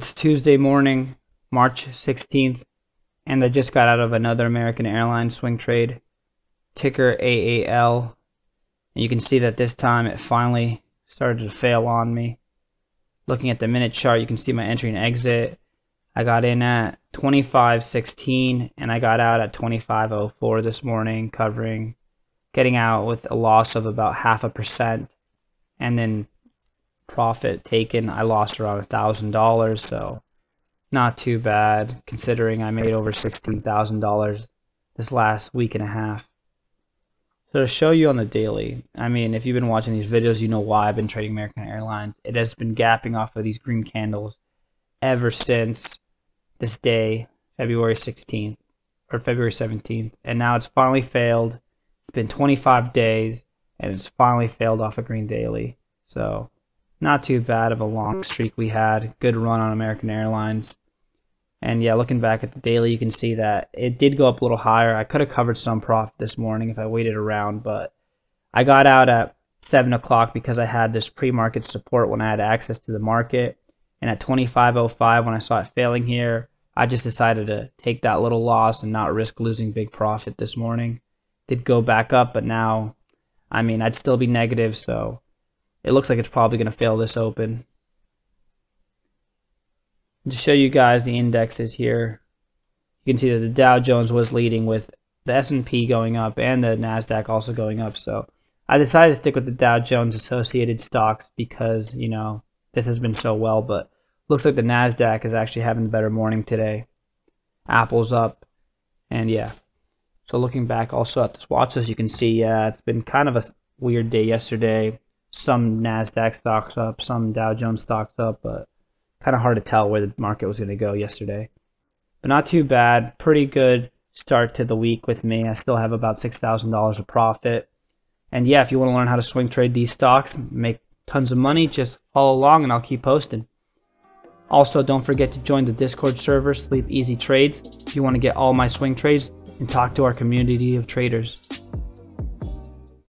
Tuesday morning, March 16th, and I just got out of another American Airlines swing trade, ticker AAL. And you can see that this time it finally started to fail on me. Looking at the minute chart, you can see my entry and exit. I got in at 25.16 and I got out at 25.04 this morning, covering, getting out with a loss of about half a percent. And then profit taken, I lost around a thousand dollars, so not too bad considering I made over sixteen thousand dollars this last week and a half. So to show you on the daily, I mean, if you've been watching these videos, you know why I've been trading American Airlines. It has been gapping off of these green candles ever since this day, February 16th or February 17th, and now it's finally failed. It's been 25 days, and it's finally failed off a of green daily. So not too bad of a long streak we had. Good run on American Airlines. And yeah, looking back at the daily, you can see that it did go up a little higher. I could have covered some profit this morning if I waited around, but I got out at 7 o'clock because I had this pre-market support when I had access to the market. And at 25.05, when I saw it failing here, I just decided to take that little loss and not risk losing big profit this morning. Did go back up, but now, I mean, I'd still be negative, so it looks like it's probably going to fail this open. To show you guys the indexes here, you can see that the Dow Jones was leading with the S&P going up and the Nasdaq also going up. So I decided to stick with the Dow Jones associated stocks because, you know, this has been so well, but looks like the Nasdaq is actually having a better morning today. Apple's up and yeah. So looking back also at the watch list, you can see yeah, it's been kind of a weird day yesterday some Nasdaq stocks up, some Dow Jones stocks up, but kind of hard to tell where the market was going to go yesterday. But not too bad. Pretty good start to the week with me. I still have about $6,000 of profit. And yeah, if you want to learn how to swing trade these stocks, make tons of money, just follow along and I'll keep posting. Also, don't forget to join the Discord server, Sleep Easy Trades, if you want to get all my swing trades and talk to our community of traders.